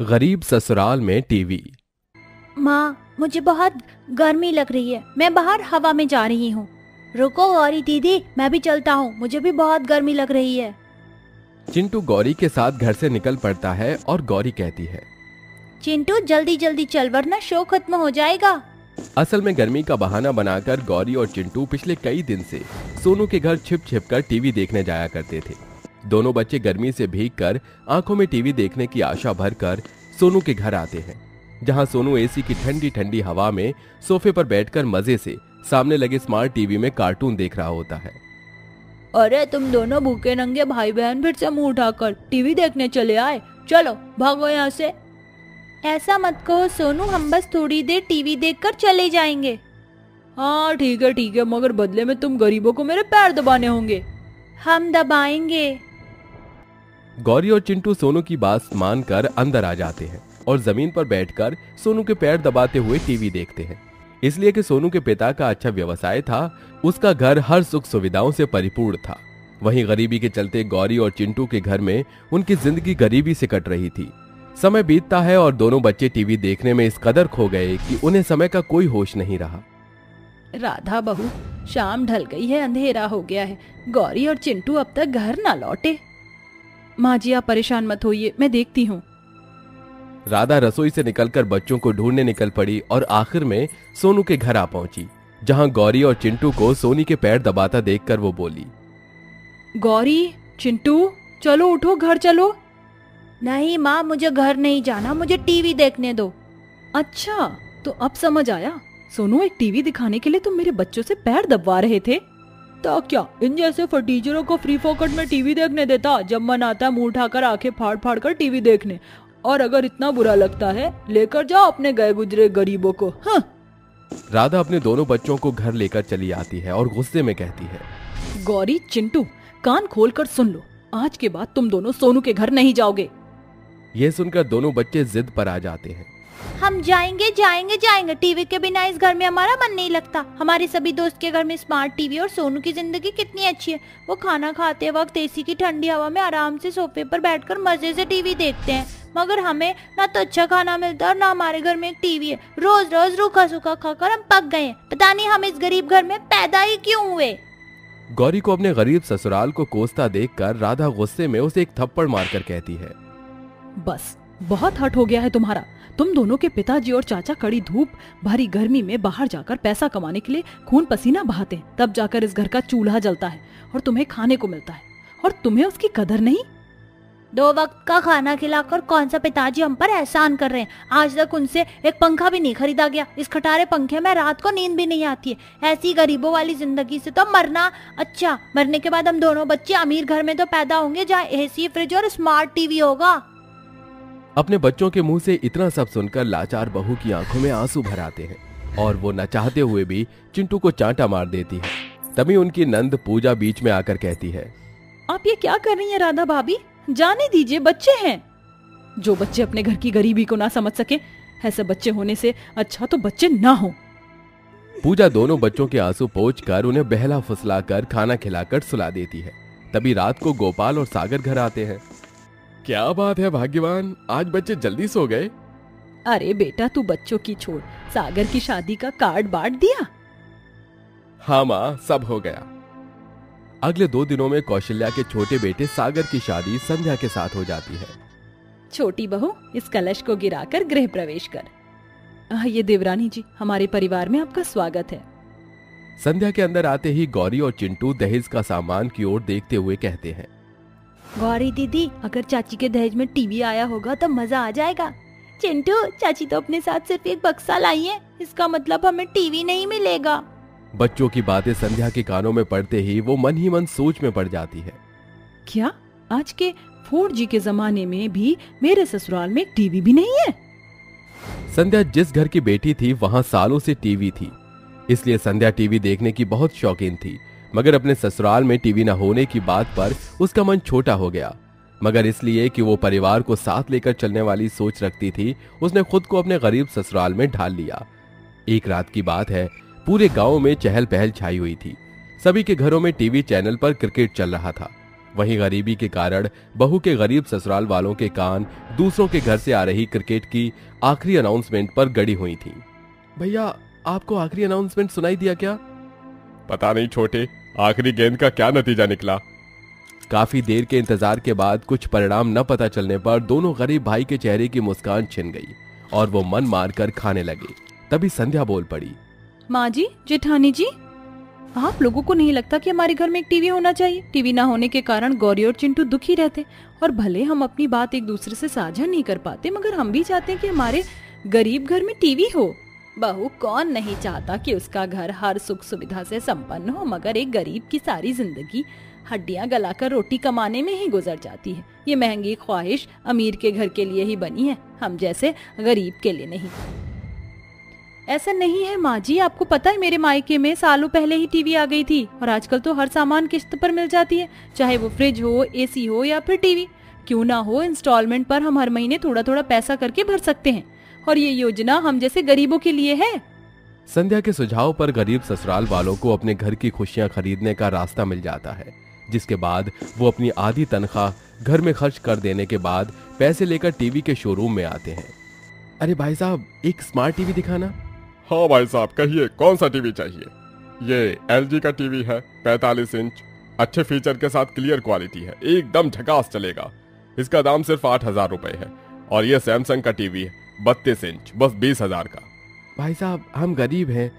गरीब ससुराल में टीवी। माँ मुझे बहुत गर्मी लग रही है। मैं बाहर हवा में जा रही हूँ। रुको गौरी दीदी मैं भी चलता हूँ। मुझे भी बहुत गर्मी लग रही है। चिंटू गौरी के साथ घर से निकल पड़ता है और गौरी कहती है। चिंटू जल्दी जल्दी चल वरना शो खत्म हो जाएगा। असल में गर्मी का बहाना बनाकर गौरी और चिंटू पिछले कई दिन से सोनू के घर छिप छिप कर टीवी देखने जाया करते थे। दोनों बच्चे गर्मी से भीग कर आँखों में टीवी देखने की आशा भरकर सोनू के घर आते हैं, जहाँ सोनू एसी की ठंडी ठंडी हवा में सोफे पर बैठकर मज़े से सामने लगे स्मार्ट टीवी में कार्टून देख रहा होता है। अरे, तुम दोनों भूखे नंगे भाई बहन फिर से मुँह उठाकर टीवी देखने चले आए। चलो, भागो यहाँ से। ऐसा मत कहो, सोनू, हम बस थोड़ी देर टीवी देखकर चले जाएँगे। हाँ ठीक है ठीक है, मगर बदले में तुम गरीबों को मेरे पैर दबाने होंगे। हम दबाएँगे। गौरी और चिंटू सोनू की बात मानकर अंदर आ जाते हैं और ज़मीन पर बैठकर सोनू के पैर दबाते हुए टीवी देखते हैं। इसलिए कि सोनू के पिता का अच्छा व्यवसाय था, उसका घर हर सुख सुविधाओं से परिपूर्ण था। वहीं गरीबी के चलते गौरी और चिंटू के घर में उनकी ज़िंदगी गरीबी से कट रही थी। समय बीतता है और दोनों बच्चे टीवी देखने में इस कदर खो गए कि उन्हें समय का कोई होश नहीं रहा। राधा बहू, शाम ढल गई है, अंधेरा हो गया है। गौरी और चिंटू अब तक घर ना लौटे। माँ जी आप परेशान मत होइए मैं देखती हूँ। राधा रसोई से निकलकर बच्चों को ढूँढने निकल पड़ी और आखिर में सोनू के घर आ पहुँची जहाँ गौरी और चिंटू को सोनी के पैर दबाता देखकर वो बोली गौरी चिंटू चलो उठो घर चलो। नहीं माँ मुझे घर नहीं जाना मुझे टीवी देखने दो। अच्छा तो अब समझ आया सोनू एक टीवी दिखाने के लिए तुम मेरे बच्चों से पैर दबवा रहे थे। तो क्या? इन जैसे फटीचरों को फ्री फोकट में टीवी देखने देता जब मन आता है मुँह उठाकर आँखें फाड़ फाड़ कर टीवी देखने। और अगर इतना बुरा लगता है लेकर जाओ अपने गए गुजरे गरीबों को। हाँ। राधा अपने दोनों बच्चों को घर लेकर चली आती है और गुस्से में कहती है। गौरी चिंटू कान खोल कर सुन लो। आज के बाद तुम दोनों सोनू के घर नहीं जाओगे। यह सुनकर दोनों बच्चे जिद पर आ जाते हैं। हम जाएँगे जाएँगे जाएँगे। टीवी के बिना इस घर में हमारा मन नहीं लगता। हमारे सभी दोस्त के घर में स्मार्ट टीवी और सोनू की ज़िंदगी कितनी अच्छी है। वो खाना खाते वक्त एसी की ठंडी हवा में आराम से सोफे पर बैठकर मज़े से टीवी देखते हैं। मगर हमें ना तो अच्छा खाना मिलता और ना हमारे घर में एक टीवी है। रोज रोज रूखा सूखा खाकर हम पक गए हैं। पता नहीं हम इस गरीब घर में पैदा ही क्यों हुए। गौरी को अपने गरीब ससुराल को कोसता देखकर राधा गुस्से में उसे एक थप्पड़ मारकर कहती है। बस बहुत हट हो गया है तुम्हारा। तुम दोनों के पिताजी और चाचा कड़ी धूप, भरी गर्मी में बाहर जाकर पैसा कमाने के लिए खून पसीना बहाते हैं। तब जाकर इस घर का चूल्हा जलता है और तुम्हें खाने को मिलता है। और तुम्हें उसकी कदर नहीं? दो वक्त का खाना खिलाकर कौन सा पिताजी हम पर एहसान कर रहे हैं? आज तक उनसे एक पंखा भी नहीं खरीदा गया। इस खटारे पंखे में रात को नींद भी नहीं आती है। ऐसी गरीबों वाली ज़िंदगी से तो मरना अच्छा। मरने के बाद हम दोनों बच्चे अमीर घर में तो पैदा होंगे जहाँ एसी फ्रिज और स्मार्ट टीवी होगा। अपने बच्चों के मुँह से इतना सब सुनकर लाचार बहू की आँखों में आँसू भर आते हैं और वो न चाहते हुए भी चिंटू को चांटा मार देती है। तभी उनकी नंद पूजा बीच में आकर कहती है आप ये क्या कर रही हैं राधा भाभी? जाने दीजिए बच्चे हैं। जो बच्चे अपने घर की गरीबी को ना समझ सके ऐसे बच्चे होने से अच्छा तो बच्चे ना हो। पूजा दोनों बच्चों के आँसू पोच कर उन्हें बहला फुसला कर खाना खिलाकर सुला देती है। तभी रात को गोपाल और सागर घर आते हैं। क्या बात है भाग्यवान? आज बच्चे जल्दी सो गए। अरे बेटा तू बच्चों की छोड़। सागर की शादी का कार्ड बांट दिया। हाँ माँ सब हो गया। अगले दो दिनों में कौशल्या के छोटे बेटे सागर की शादी संध्या के साथ हो जाती है। छोटी बहू इस कलश को गिराकर गृह प्रवेश कर। ये देवरानी जी हमारे परिवार में आपका स्वागत है। संध्या के अंदर आते ही गौरी और चिंटू दहेज का सामान की ओर देखते हुए कहते हैं। गौरी दीदी अगर चाची के दहेज में टीवी आया होगा तो मज़ा आ जाएगा। चिंटू चाची तो अपने साथ सिर्फ़ एक बक्सा लाई है। इसका मतलब हमें टीवी नहीं मिलेगा। बच्चों की बातें संध्या के कानों में पड़ते ही वो मन ही मन सोच में पड़ जाती है। क्या? आज के फोर जी के जमाने में भी मेरे ससुराल में टीवी भी नहीं है? संध्या जिस घर की बेटी थी वहाँ सालों से टीवी थी। इसलिए संध्या टीवी देखने की बहुत शौकीन थी। मगर अपने ससुराल में टीवी न होने की बात पर उसका मन छोटा हो गया। मगर इसलिए कि वो परिवार को साथ लेकर चलने वाली सोच रखती थी, उसने खुद को अपने गरीब ससुराल में ढाल लिया। एक रात की बात है, पूरे गाँव में चहल पहल छाई हुई थी। सभी के घरों में टीवी चैनल पर क्रिकेट चल रहा था। वहीं गरीबी के कारण बहू के गरीब ससुराल वालों के कान दूसरों के घर से आ रही क्रिकेट की आखिरी अनाउंसमेंट पर गड़ी हुई थी। भैया, आपको आखिरी अनाउंसमेंट सुनाई दिया क्या? पता नहीं छोटे आखिरी गेंद का क्या नतीजा निकला? काफ़ी देर के इंतज़ार के बाद कुछ परिणाम न पता चलने पर दोनों गरीब भाई के चेहरे की मुस्कान छिन गई और वो मन मार कर खाने लगे। तभी संध्या बोल पड़ी। माँ जी जेठानी जी आप लोगों को नहीं लगता कि हमारे घर में एक टीवी होना चाहिए? टीवी ना होने के कारण गौरी और चिंटू दुखी रहते और भले हम अपनी बात एक दूसरे से साझा नहीं कर पाते मगर हम भी चाहते हैं कि हमारे गरीब घर में टीवी हो। बहू कौन नहीं चाहता कि उसका घर हर सुख सुविधा से संपन्न हो, मगर एक गरीब की सारी ज़िंदगी हड्डियाँ गलाकर रोटी कमाने में ही गुजर जाती है। ये महँगी ख्वाहिश अमीर के घर के लिए ही बनी है, हम जैसे गरीब के लिए नहीं। ऐसा नहीं है, माँ जी, आपको पता है मेरे मायके में सालों पहले ही टीवी आ गई थी, और आजकल तो हर सामान किश्त पर मिल जाती है, चाहे वो फ्रिज हो, एसी हो या फिर टीवी। क्यों ना हो, इंस्टॉलमेंट पर हम हर महीने थोड़ा थोड़ा पैसा करके भर सकते हैं। और ये योजना हम जैसे गरीबों के लिए है। संध्या के सुझाव पर गरीब ससुराल वालों को अपने घर की खुशियाँ खरीदने का रास्ता मिल जाता है जिसके बाद वो अपनी आधी तनख्वाह घर में खर्च कर देने के बाद पैसे लेकर टीवी के शोरूम में आते हैं। अरे भाई साहब एक स्मार्ट टीवी दिखाना। हाँ भाई साहब कहिए कौन सा टीवी चाहिए? ये एलजी का टीवी है 45 इंच अच्छे फीचर के साथ क्लियर क्वालिटी है एकदम झकास चलेगा। इसका दाम सिर्फ़ आठ हज़ार रूपए है और ये सैमसंग का टीवी है। बत्तीस इंच बस बीस हज़ार का। भाई साहब हम गरीब हैं।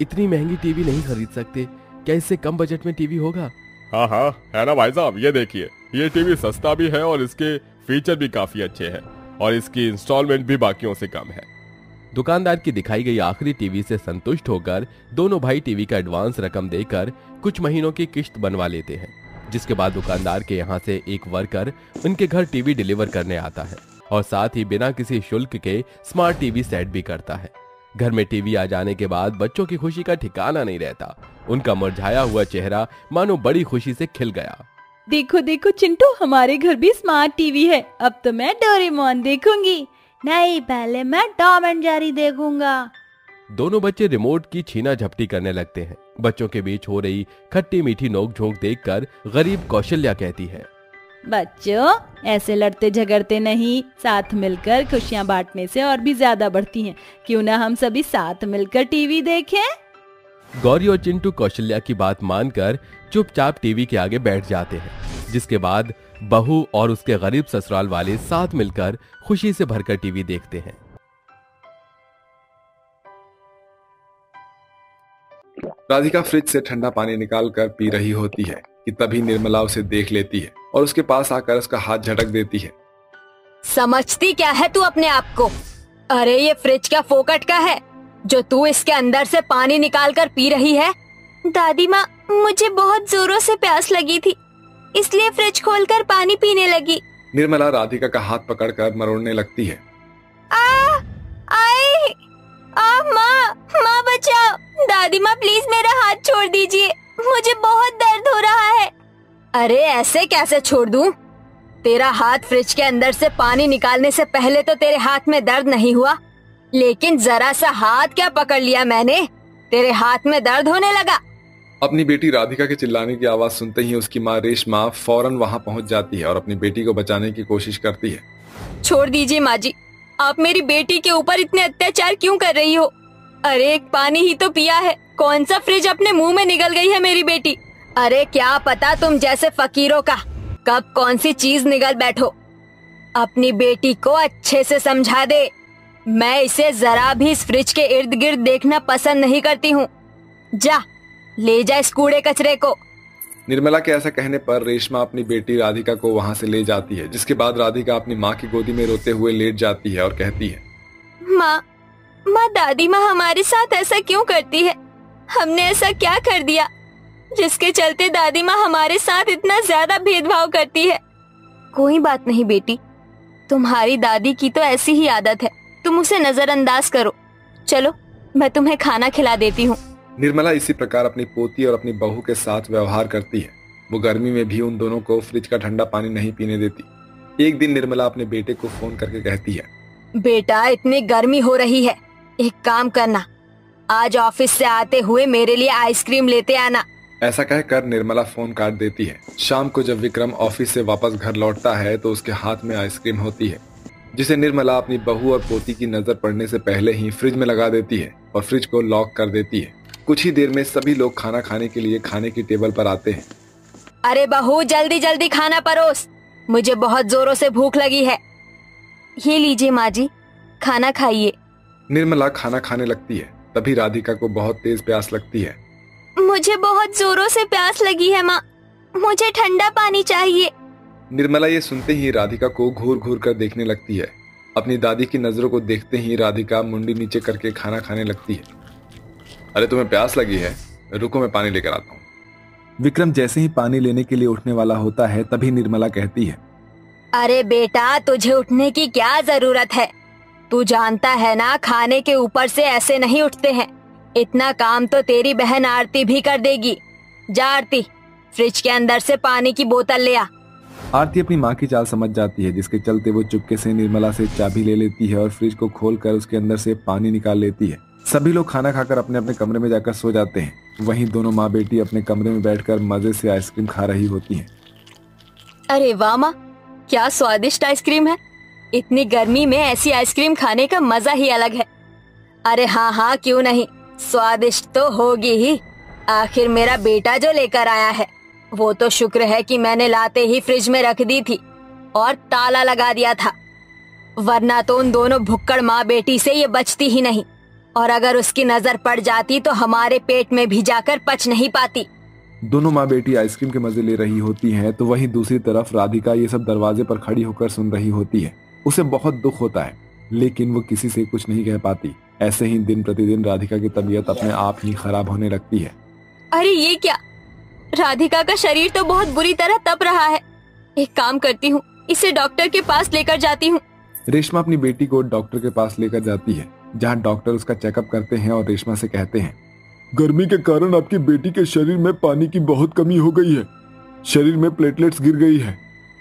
इतनी महँगी टीवी नहीं खरीद सकते। क्या इससे कम बजट में टीवी होगा? हाँ हाँ है ना भाई साहब? ये देखिए ये टीवी सस्ता भी है और इसके फीचर भी काफ़ी अच्छे हैं और इसकी इंस्टॉलमेंट भी बाकियों से कम है। दुकानदार की दिखाई गई आखिरी टीवी से संतुष्ट होकर दोनों भाई टीवी का एडवांस रकम देकर कुछ महीनों की किश्त बनवा लेते हैं जिसके बाद दुकानदार के यहाँ से एक वर्कर उनके घर टीवी डिलीवर करने आता है। और साथ ही बिना किसी शुल्क के स्मार्ट टीवी सेट भी करता है। घर में टीवी आ जाने के बाद बच्चों की खुशी का ठिकाना नहीं रहता। उनका मुरझाया हुआ चेहरा मानो बड़ी खुशी से खिल गया। देखो देखो चिंटू हमारे घर भी स्मार्ट टीवी है। अब तो मैं डोरेमोन देखूँगी। नहीं पहले मैं टॉम एंड जेरी देखूँगा। दोनों बच्चे रिमोट की छीना झपटी करने लगते हैं। बच्चों के बीच हो रही खट्टी मीठी नोक झोंक देखकर गरीब कौशल्या कहती है बच्चों ऐसे लड़ते झगड़ते नहीं साथ मिलकर खुशियाँ बांटने से और भी ज़्यादा बढ़ती हैं। क्यों ना हम सभी साथ मिलकर टीवी देखें? गौरी और चिंटू कौशल्या की बात मानकर चुपचाप टीवी के आगे बैठ जाते हैं जिसके बाद बहू और उसके गरीब ससुराल वाले साथ मिलकर खुशी से भरकर टीवी देखते हैं। राधिका फ्रिज से ठंडा पानी निकाल कर पी रही होती है। कि तभी निर्मला उसे देख लेती है और उसके पास आकर उसका हाथ झटक देती है। समझती क्या है तू अपने आप को? अरे ये फ्रिज क्या फोकट का है जो तू इसके अंदर से पानी निकाल कर पी रही है। दादी माँ मुझे बहुत जोरों से प्यास लगी थी इसलिए फ्रिज खोलकर पानी पीने लगी। निर्मला राधिका का हाथ पकड़कर मरोड़ने लगती है। आ, आए, आ, माँ माँ बचाओ। दादी माँ प्लीज़ मेरा हाथ छोड़ दीजिए। मुझे बहुत दर्द हो रहा है। अरे ऐसे कैसे छोड़ दूँ? तेरा हाथ फ्रिज के अंदर से पानी निकालने से पहले तो तेरे हाथ में दर्द नहीं हुआ। लेकिन जरा सा हाथ क्या पकड़ लिया मैंने? तेरे हाथ में दर्द होने लगा। अपनी बेटी राधिका के चिल्लाने की आवाज़ सुनते ही उसकी माँ रेशमा फ़ौरन वहाँ पहुँच जाती है और अपनी बेटी को बचाने की कोशिश करती है। छोड़ दीजिए माँ जी। आप मेरी बेटी के ऊपर इतने अत्याचार क्यों कर रही हो? अरे एक पानी ही तो पिया है। कौन सा फ्रिज अपने मुँह में निकल गई है मेरी बेटी? अरे क्या पता तुम जैसे फकीरों का। कब कौन सी चीज़ निकल बैठो? अपनी बेटी को अच्छे से समझा दे। मैं इसे जरा भी इस फ्रिज के इर्द गिर्द देखना पसंद नहीं करती हूँ। जा ले जा इस कूड़े कचरे को। निर्मला के ऐसा कहने पर रेशमा अपनी बेटी राधिका को वहाँ से ले जाती है जिसके बाद राधिका अपनी माँ की गोदी में रोते हुए लेट जाती है और कहती है माँ माँ दादी माँ हमारे साथ ऐसा क्यों करती है? हमने ऐसा क्या कर दिया? जिसके चलते दादी माँ हमारे साथ इतना ज़्यादा भेदभाव करती है। कोई बात नहीं बेटी। तुम्हारी दादी की तो ऐसी ही आदत है। तुम उसे नजरअंदाज करो। चलो मैं तुम्हें खाना खिला देती हूँ। निर्मला इसी प्रकार अपनी पोती और अपनी बहू के साथ व्यवहार करती है। वो गर्मी में भी उन दोनों को फ्रिज का ठंडा पानी नहीं पीने देती। एक दिन निर्मला अपने बेटे को फ़ोन करके कहती है बेटा इतनी गर्मी हो रही है। एक काम करना। आज ऑफ़िस से आते हुए मेरे लिए आइसक्रीम लेते आना। ऐसा कहकर निर्मला फ़ोन काट देती है। शाम को जब विक्रम ऑफ़िस से वापस घर लौटता है तो उसके हाथ में आइसक्रीम होती है जिसे निर्मला अपनी बहू और पोती की नज़र पड़ने से पहले ही फ्रिज में लगा देती है और फ्रिज को लॉक कर देती है। कुछ ही देर में सभी लोग खाना खाने के लिए खाने की टेबल पर आते हैं। अरे बहू जल्दी जल्दी खाना परोस। मुझे बहुत जोरों से भूख लगी है। ये लीजिए माँ जी खाना खाइए। निर्मला खाना खाने लगती है। तभी राधिका को बहुत तेज प्यास लगती है। मुझे बहुत जोरों से प्यास लगी है माँ। मुझे ठंडा पानी चाहिए। निर्मला ये सुनते ही राधिका को घूर घूर कर देखने लगती है। अपनी दादी की नज़रों को देखते ही राधिका मुंडी नीचे करके खाना खाने लगती है। अरे तुम्हें प्यास लगी है? रुको मैं पानी लेकर आता हूँ। विक्रम जैसे ही पानी लेने के लिए उठने वाला होता है तभी निर्मला कहती है। अरे बेटा तुझे उठने की क्या ज़रूरत है? तू जानता है ना खाने के ऊपर से ऐसे नहीं उठते हैं। इतना काम तो तेरी बहन आरती भी कर देगी। जा आरती फ्रिज के अंदर से पानी की बोतल ले आ। आरती अपनी माँ की चाल समझ जाती है जिसके चलते वो चुपके से निर्मला से चाबी ले लेती है और फ्रिज को खोलकर उसके अंदर से पानी निकाल लेती है। सभी लोग खाना खाकर अपने अपने कमरे में जाकर सो जाते हैं। वहीं दोनों माँ बेटी अपने कमरे में बैठकर मज़े से आइसक्रीम खा रही होती हैं। अरे वाह माँ क्या स्वादिष्ट आइसक्रीम है। इतनी गर्मी में ऐसी आइसक्रीम खाने का मज़ा ही अलग है। अरे हाँ हाँ क्यों नहीं? स्वादिष्ट तो होगी ही। आखिर मेरा बेटा जो लेकर आया है, वो तो शुक्र है कि मैंने लाते ही फ्रिज में रख दी थी और ताला लगा दिया था। वरना तो उन दोनों भुक्कड़ माँ बेटी से ये बचती ही नहीं। और अगर उसकी नज़र पड़ जाती तो हमारे पेट में भी जाकर पच नहीं पाती। दोनों माँ बेटी आइसक्रीम के मज़े ले रही होती हैं तो वहीं दूसरी तरफ़ राधिका ये सब दरवाजे पर खड़ी होकर सुन रही होती है। उसे बहुत दुख होता है लेकिन वो किसी से कुछ नहीं कह पाती। ऐसे ही दिन प्रतिदिन राधिका की तबीयत अपने आप ही खराब होने लगती है। अरे ये क्या? राधिका का शरीर तो बहुत बुरी तरह तप रहा है। एक काम करती हूँ इसे डॉक्टर के पास लेकर जाती हूँ। रेशमा अपनी बेटी को डॉक्टर के पास लेकर जाती है जहाँ डॉक्टर उसका चेकअप करते हैं और रेशमा से कहते हैं गर्मी के कारण आपकी बेटी के शरीर में पानी की बहुत कमी हो गई है। शरीर में प्लेटलेट्स गिर गई है।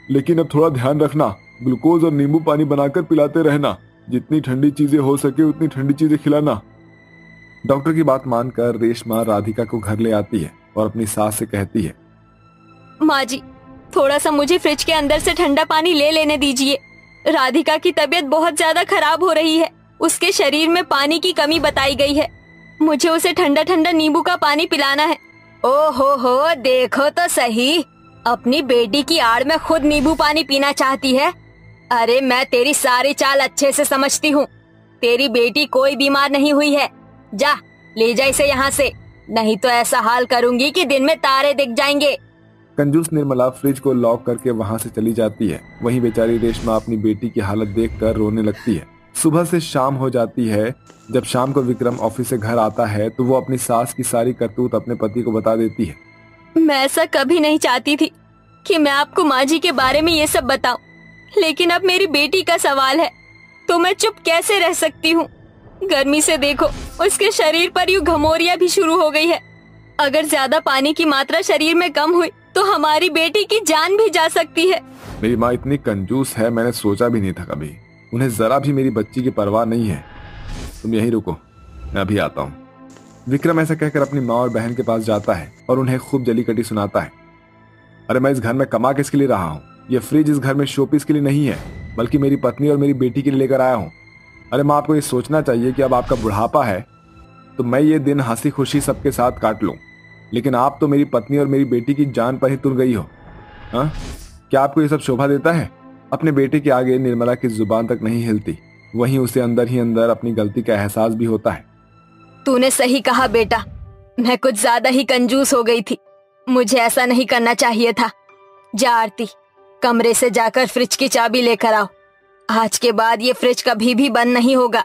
लेकिन अब थोड़ा ध्यान रखना ग्लूकोज और नींबू पानी बनाकर पिलाते रहना। जितनी ठंडी चीज़ें हो सके उतनी ठंडी चीज़ें खिलाना। डॉक्टर की बात मानकर रेशमा राधिका को घर ले आती है और अपनी सास से कहती है माँ जी थोड़ा सा मुझे फ्रिज के अंदर से ठंडा पानी ले लेने दीजिए। राधिका की तबीयत बहुत ज़्यादा खराब हो रही है। उसके शरीर में पानी की कमी बताई गई है। मुझे उसे ठंडा ठंडा नींबू का पानी पिलाना है। ओ हो हो देखो तो सही। अपनी बेटी की आड़ में खुद नींबू पानी पीना चाहती है। अरे मैं तेरी सारी चाल अच्छे से समझती हूँ। तेरी बेटी कोई बीमार नहीं हुई है। जा ले जा इसे यहाँ से। नहीं तो ऐसा हाल करूँगी कि दिन में तारे दिख जाएँगे। कंजूस निर्मला फ्रिज को लॉक करके वहाँ से चली जाती है। वहीं बेचारी रेशमा अपनी बेटी की हालत देखकर रोने लगती है। सुबह से शाम हो जाती है। जब शाम को विक्रम ऑफ़िस से घर आता है तो वो अपनी सास की सारी करतूत अपने पति को बता देती है। मैं ऐसा कभी नहीं चाहती थी कि मैं आपको माँ जी के बारे में ये सब बताऊँ। लेकिन अब मेरी बेटी का सवाल है तो मैं चुप कैसे रह सकती हूँ? गर्मी से देखो, उसके शरीर पर यू घमोरिया भी शुरू हो गई है। अगर ज़्यादा पानी की मात्रा शरीर में कम हुई तो हमारी बेटी की जान भी जा सकती है। मेरी माँ इतनी कंजूस है, मैंने सोचा भी नहीं था कभी। उन्हें जरा भी मेरी बच्ची की परवाह नहीं है। तुम यहीं रुको, मैं अभी आता हूँ। विक्रम ऐसा कहकर अपनी माँ और बहन के पास जाता है और उन्हें खूब जली कटी सुनाता है। अरे मैं इस घर में कमा किसके लिए रहा हूँ? ये फ्रिज इस घर में शोपीस के लिए नहीं है, बल्कि मेरी पत्नी और मेरी बेटी के लिए लेकर आया हूँ। अरे माँ, आपको ये सोचना चाहिए कि अब आपका बुढ़ापा है तो मैं ये दिन हँसी खुशी सबके साथ काट लूँ। लेकिन आप तो मेरी पत्नी और मेरी बेटी की जान पर ही तुर गई हो, हा? क्या आपको ये सब शोभा देता है? अपने बेटे के आगे निर्मला की ज़ुबान तक नहीं हिलती, वहीं उसे अंदर ही अंदर अपनी गलती का एहसास भी होता है। तूने सही कहा बेटा, मैं कुछ ज़्यादा ही कंजूस हो गई थी, मुझे ऐसा नहीं करना चाहिए था। जा आरती। कमरे से जाकर फ्रिज की चाबी लेकर आओ। आज के बाद ये फ्रिज कभी भी बंद नहीं होगा।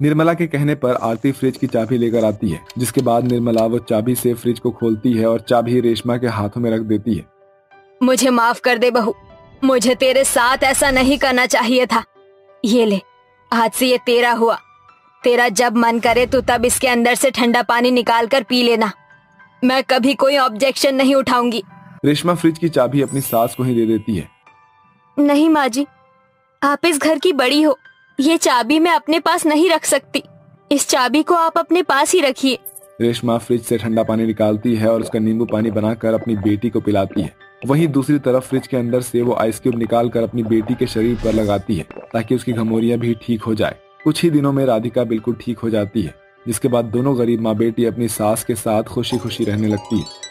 निर्मला के कहने पर आरती फ्रिज की चाबी लेकर आती है जिसके बाद निर्मला वो चाबी से फ्रिज को खोलती है और चाबी रेशमा के हाथों में रख देती है। मुझे माफ़ कर दे बहू। मुझे तेरे साथ ऐसा नहीं करना चाहिए था। ये ले आज से ये तेरा हुआ। तेरा जब मन करे तो तब इसके अंदर से ठंडा पानी निकाल कर पी लेना। मैं कभी कोई ऑब्जेक्शन नहीं उठाऊँगी। रेशमा फ्रिज की चाबी अपनी सास को ही दे देती है। नहीं माँ जी आप इस घर की बड़ी हो। ये चाबी मैं अपने पास नहीं रख सकती। इस चाबी को आप अपने पास ही रखिए। रेशमा फ्रिज से ठंडा पानी निकालती है और उसका नींबू पानी बनाकर अपनी बेटी को पिलाती है। वहीं दूसरी तरफ़ फ्रिज के अंदर से वो आइस क्यूब निकाल कर अपनी बेटी के शरीर पर लगाती है ताकि उसकी घमोरिया भी ठीक हो जाए। कुछ ही दिनों में राधिका बिल्कुल ठीक हो जाती है जिसके बाद दोनों गरीब माँ बेटी अपनी सास के साथ खुशी खुशी रहने लगती है।